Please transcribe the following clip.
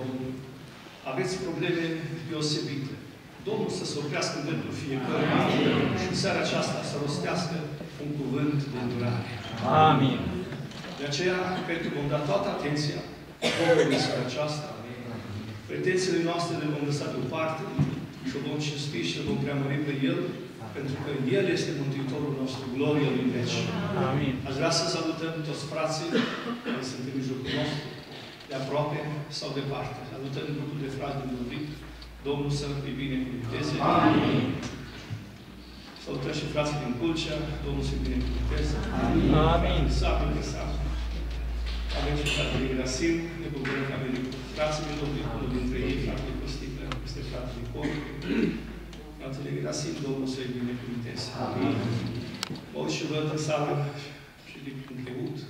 Domnul. Aveți probleme deosebite. Domnul să se oprească în pentru fiecare și în seara aceasta să rostească un cuvânt de îndurare. Amin. De aceea, cred că vom da toată atenția Domnului în seara aceasta. Pretențiile noastre le vom lăsa deoparte și o vom cinsti și o vom preamări pe El, pentru că El este Mântuitorul nostru, gloria Lui veci. Amin. Aș vrea să salutăm toți frații care sunt în mijlocul nostru, de aproape sau departe. Salutăm grupul de frați din Dublic. Domnul să îi binecuvânteze. Amin. Salutăm și frații din Culcea. Domnul să-i binecuvânteze. Amin. Satul de sat. Avem și fratele Gerasim. Ne bucurăm că avem frații din Dublic. Unul dintre ei, fratele Costică, este fratele Cor. Fratele Gerasim, Domnul să-i binecuvânteze. Amin. Mă uit și văd în sală și din Cheut.